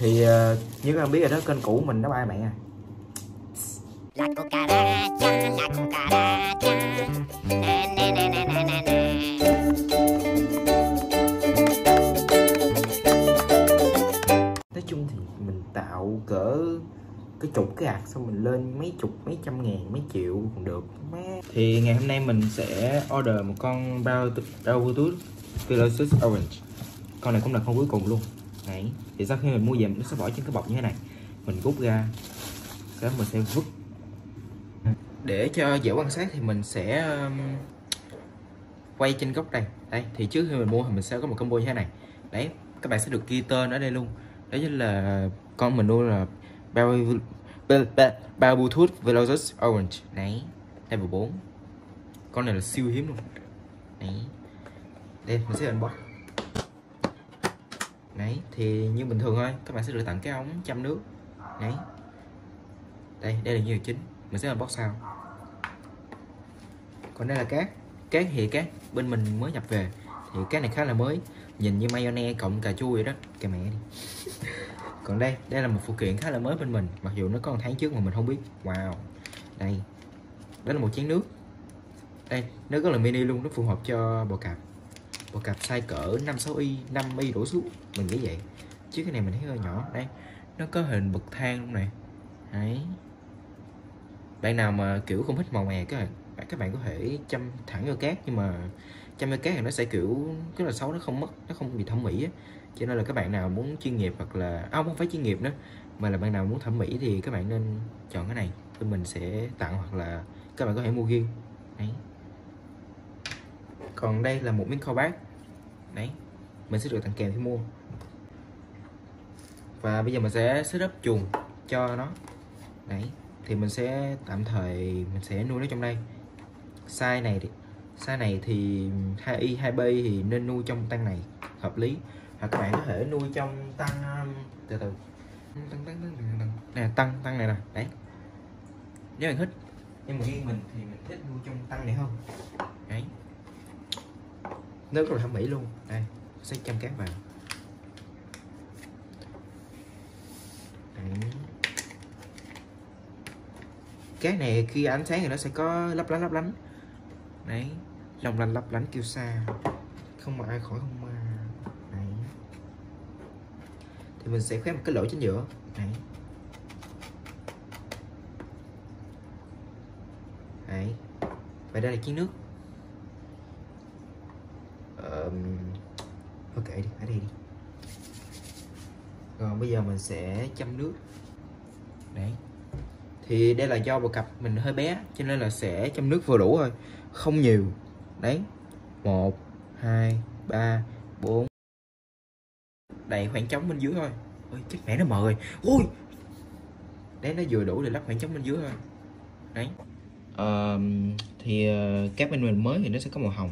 thì uh, như các bạn biết rồi đó kênh cũ mình nó ba mẹ à. La cucaracha, la cucaracha. Na, na, na, na, na, na, na. nói chung thì mình tạo cỡ cái chục cái ạc xong mình lên mấy chục mấy trăm ngàn mấy triệu còn được. Má thì ngày hôm nay mình sẽ order một con bao bao bluetooth Velocis Orange. Con này cũng là con cuối cùng luôn đấy. Thì sau khi mình mua về nó sẽ bỏ trên cái bọc như thế này. Mình rút ra. Cái mình sẽ vứt. Để cho dễ quan sát thì mình sẽ um, quay trên góc đây. Đây thì trước khi mình mua thì mình sẽ có một combo như thế này. Đấy các bạn sẽ được ghi tên ở đây luôn. Đó chính là con mình mua là bao bao, bluetooth Velocis Orange. Đấy level 4 con này là siêu hiếm luôn. Đấy. Đây mình sẽ unbox đấy, thì như bình thường thôi, các bạn sẽ được tặng cái ống chăm nước. Đấy. Đây đây là nhiều chính. Mình sẽ unbox sau. Còn đây là cát. Cát thì cát bên mình mới nhập về. Thì cái này khá là mới. Nhìn như mayonnaise cộng cà chua vậy đó. Kìa mẹ đi. Còn đây đây là một phụ kiện khá là mới bên mình. Mặc dù nó có một tháng trước mà mình không biết. Wow. Đây. Đó là một chén nước. Đây nó rất là mini luôn, nó phù hợp cho bò cạp một cặp size cỡ 5 6 y 5 y đổ xuống. Mình nghĩ vậy. Chứ cái này mình thấy hơi nhỏ. Đây nó có hình bậc thang luôn này. Đấy. Bạn nào mà kiểu không thích màu mè các bạn các bạn có thể chăm thẳng vô cát. Nhưng mà chăm vô cát thì nó sẽ kiểu rất là xấu nó không mất nó không bị thẩm mỹ á. Cho nên là các bạn nào muốn chuyên nghiệp hoặc là à, không phải chuyên nghiệp nữa mà là bạn nào muốn thẩm mỹ thì các bạn nên chọn cái này. Thì mình sẽ tặng hoặc là các bạn có thể mua riêng còn đây là một miếng kho bát. Đấy, mình sẽ được tặng kèm khi mua. Và bây giờ mình sẽ setup chuồng cho nó. Đấy, thì mình sẽ tạm thời mình sẽ nuôi nó trong đây. Size này thì, size này thì 2y 2b thì nên nuôi trong tăng này, hợp lý. Hoặc các bạn có thể nuôi trong tăng um, từ từ. Tăng tăng tăng tăng tăng. Nè, tăng tăng này nè, đấy. Nếu bạn thích, nhưng mà riêng mình thì mình thích nuôi trong tăng này hơn. Đấy nước rất là thẩm mỹ luôn. Đây sẽ chăm cát vào. Đấy. cát này khi ánh sáng thì nó sẽ có lấp lánh lấp lánh. Đấy, lòng lanh lấp lánh kêu xa không mà ai khỏi không mà đấy. Thì mình sẽ khoét một cái lỗ chính giữa. Đấy. Đấy. Và đây là chiếc nước. Ok đi ở đây đi. Còn bây giờ mình sẽ chăm nước. Đấy. Thì đây là do bộ cặp mình hơi bé cho nên là sẽ chăm nước vừa đủ thôi. Không nhiều. Đấy. Một hai ba bốn. Đầy khoảng trống bên dưới thôi. Ôi chết mẹ nó mờ rồi. Ui! Đấy nó vừa đủ để lắp khoảng trống bên dưới thôi. Đấy. Um, thì uh, các bên mình mới thì nó sẽ có màu hồng.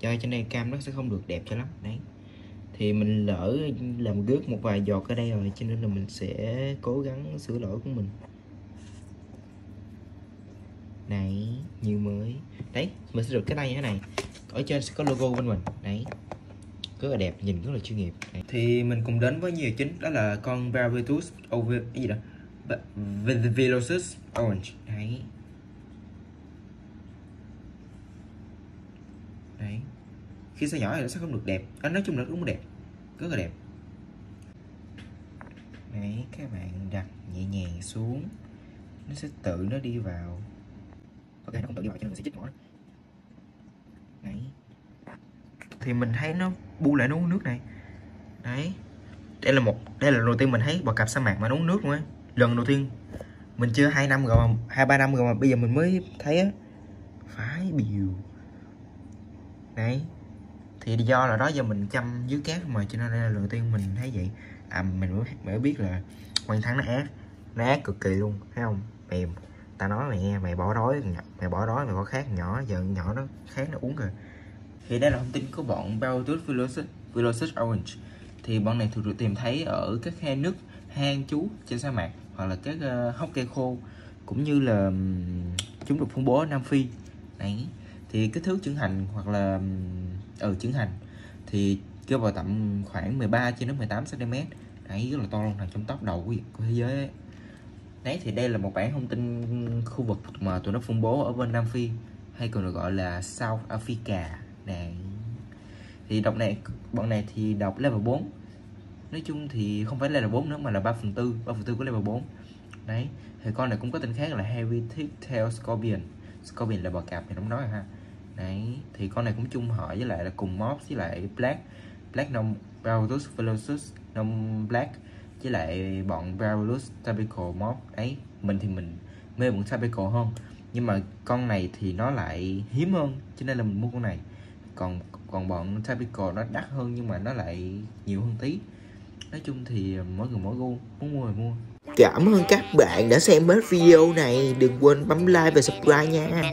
Cho trên đây cam nó sẽ không được đẹp cho lắm. Đấy thì mình lỡ làm gớt một vài giọt ở đây rồi, cho nên là mình sẽ cố gắng sửa lỗi của mình. Này, như mới. Đấy, mình sẽ được cái tay như thế này? Ở trên sẽ có logo bên mình. Đấy. Rất là đẹp, nhìn rất là chuyên nghiệp. Đấy. thì mình cùng đến với nhiều chính, đó là con Barbatus over gì đó? Velocis Orange. Đấy. Đấy khi size nhỏ thì nó sẽ không được đẹp. À, nói chung là cũng đẹp. Rất là đẹp. Đấy các bạn đặt nhẹ nhàng xuống. Nó sẽ tự nó đi vào. Ok nó không tự đi vào cho nên mình sẽ chích mỏi. đấy. Thì mình thấy nó bu lại nó uống nước này. Đấy. Đây là một đây là lần đầu tiên mình thấy bò cạp sa mạc mà nó uống nước luôn á. Lần đầu tiên. Mình chưa hai năm rồi hai ba năm rồi mà bây giờ mình mới thấy á. Phái biểu. đấy thì do là đó giờ mình chăm dưới cát mà cho nên đây là lần tiên mình thấy vậy. À mình mới, mới biết là quan thắng nó ác. Nó ác cực kỳ luôn thấy không? Mềm ta nói mày nghe mày bỏ đói mày bỏ đói mày bỏ khát nhỏ giờ nhỏ nó khát nó uống rồi. Thì đây là thông tin của bọn Baltus Velocis, Velocis Orange. Thì bọn này thường được tìm thấy ở các khe nước hang chú trên sa mạc hoặc là các uh, hốc cây khô cũng như là chúng được phân bố ở Nam Phi. Này thì kích thước trưởng thành hoặc là ừ trưởng hành thì kêu vào tầm khoảng 13 cho đến 18 cm đấy rất là to luôn nằm trong top đầu của, thế giới ấy. đấy thì đây là một bản thông tin khu vực mà tụi nó phân bố ở bên Nam Phi hay còn được gọi là South Africa. Này. Thì đọc này bọn này thì đọc level 4 nói chung thì không phải level 4 nữa mà là 3 phần tư 3 phần tư của level 4 đấy thì con này cũng có tên khác là Heavy Thick Tail Scorpion. Scorpion là bò cạp thì không nói ha đấy, thì con này cũng chung họ với lại là cùng mob với lại Black. Black non Bravulus Velosus non Black với lại bọn Bravulus Tabico mob. Đấy, mình thì mình mê bọn Tabico hơn. Nhưng mà con này thì nó lại hiếm hơn, cho nên là mình mua con này. Còn còn bọn Tabico nó đắt hơn nhưng mà nó lại nhiều hơn tí. Nói chung thì mỗi người mỗi gu, muốn mua thì mua. Cảm ơn các bạn đã xem hết video này. Đừng quên bấm like và subscribe nha.